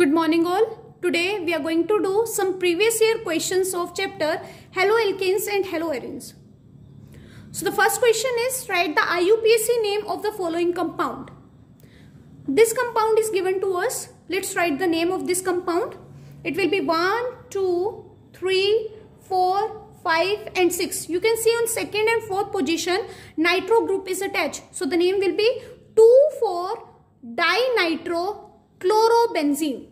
Good morning all. Today we are going to do some previous year questions of chapter haloalkanes and haloarenes. So the first question is write the IUPAC name of the following compound. This compound is given to us. Let's write the name of this compound. It will be 1, 2, 3, 4, 5 and 6. You can see on second and fourth position nitro group is attached. So the name will be 2,4-dinitro-chlorobenzene.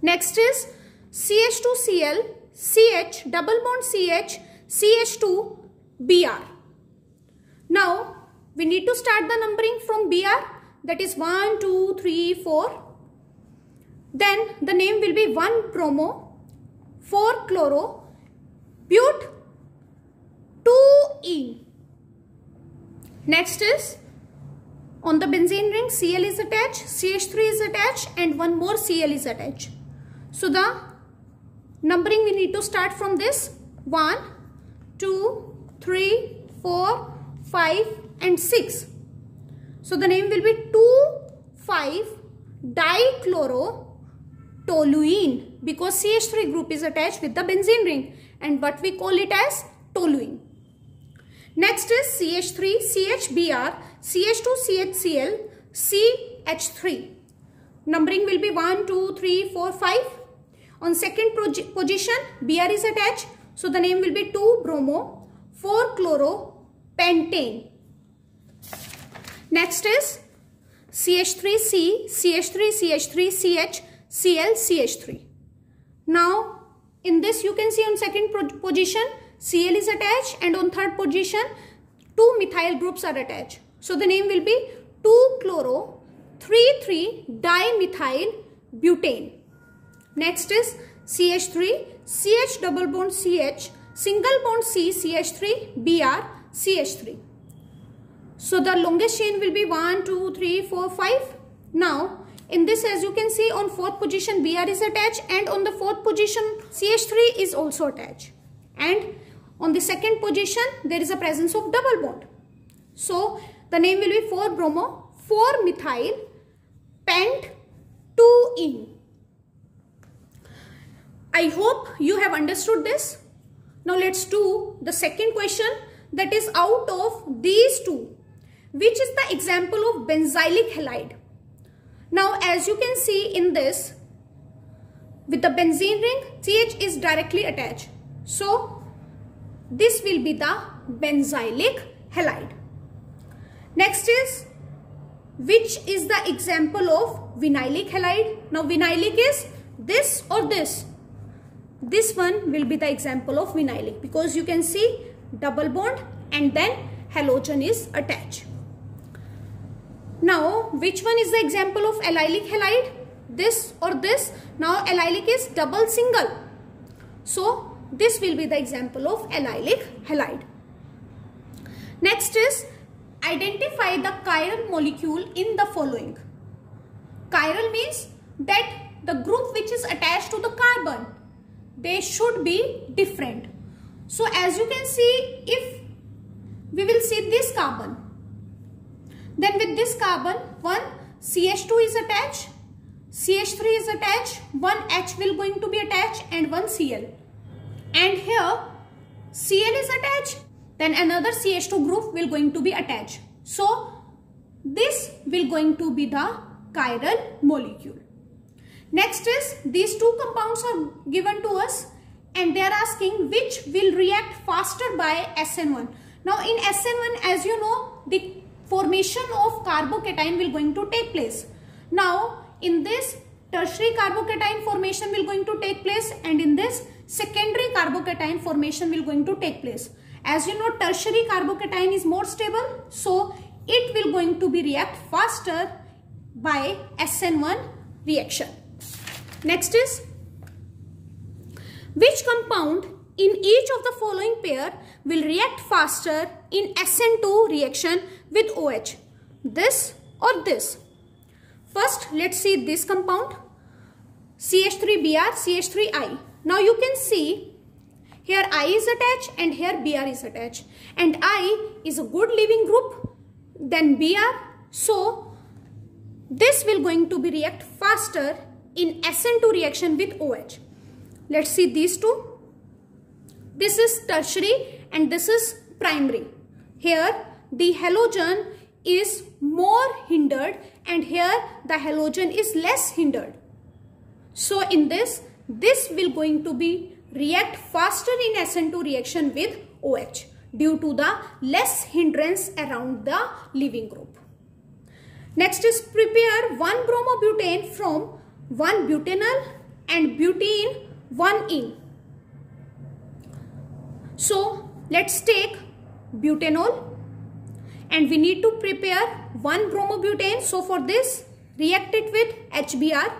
Next is CH2Cl, CH, double bond CH, CH2, Br. Now we need to start the numbering from Br that is 1, 2, 3, 4. Then the name will be 1 bromo, 4 chloro, but 2 e. Next is on the benzene ring Cl is attached, CH3 is attached and one more Cl is attached. So the numbering we need to start from this 1, 2, 3, 4, 5 and 6. So the name will be 2,5 dichlorotoluene because CH3 group is attached with the benzene ring and what we call it as toluene. Next is CH3, CHBr, CH2, CHCl, CH3. Numbering will be 1, 2, 3, 4, 5. On second position, Br is attached. So the name will be 2-bromo, 4-chloro-pentane. Next is CH3C, CH3, CH3, CH, Cl, CH3. Now, in this you can see on second position, Cl is attached and on third position, two methyl groups are attached. So the name will be 2-chloro, 3,3-dimethyl butane. Next is CH3, CH double bond CH, single bond C, CH3, Br, CH3. So the longest chain will be 1, 2, 3, 4, 5. Now in this as you can see on fourth position Br is attached and on the fourth position CH3 is also attached. And on the second position there is a presence of double bond. So the name will be 4-bromo, 4-methyl, pent, 2-ene. I hope you have understood this. Now let's do the second question that is out of these two. Which is the example of benzylic halide? Now as you can see in this, with the benzene ring, CH is directly attached. So this will be the benzylic halide. Next is, which is the example of vinylic halide? Now vinylic is this or this this one will be the example of vinylic because you can see double bond and then halogen is attached. Now, which one is the example of allylic halide? This or this? Now, allylic is double single. So, this will be the example of allylic halide. Next is identify the chiral molecule in the following. Chiral means that the group which is attached to the carbon they should be different. So as you can see, if we will see this carbon, then with this carbon, one CH2 is attached, CH3 is attached, one H will going to be attached and one Cl. And here Cl is attached, then another CH2 group will going to be attached. So this will going to be the chiral molecule. Next is these two compounds are given to us and they are asking which will react faster by SN1. Now in SN1 as you know the formation of carbocation will going to take place. Now in this tertiary carbocation formation will going to take place and in this secondary carbocation formation will going to take place. As you know tertiary carbocation is more stable so it will going to be react faster by SN1 reaction. Next is which compound in each of the following pair will react faster in SN2 reaction with OH? This or this? First, let's see this compound CH3Br, CH3I. Now you can see here I is attached and here Br is attached and I is a good leaving group than Br. So this will going to be react faster in SN2 reaction with OH. Let's see these two. This is tertiary and this is primary. Here the halogen is more hindered and here the halogen is less hindered. So in this, this will going to be react faster in SN2 reaction with OH due to the less hindrance around the leaving group. Next is prepare 1 bromobutane from 1 butanol and butene 1 in. So let's take butanol and we need to prepare 1 bromobutane. So for this react it with HBr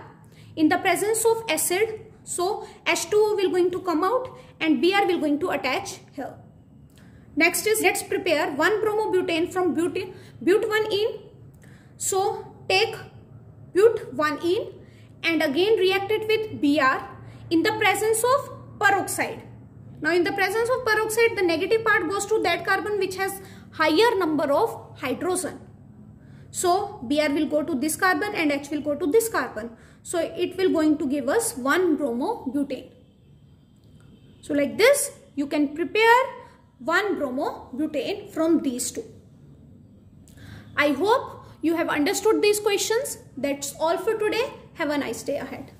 in the presence of acid. So H2O will going to come out and Br will going to attach here. Next is let's prepare 1 bromobutane from butene, but 1 in. So take but 1 in and again react it with Br in the presence of peroxide. Now in the presence of peroxide the negative part goes to that carbon which has higher number of hydrogen. So Br will go to this carbon and H will go to this carbon. So it will going to give us 1 bromobutane. So like this you can prepare 1 bromobutane from these two. I hope you have understood these questions. That's all for today. Have a nice day ahead.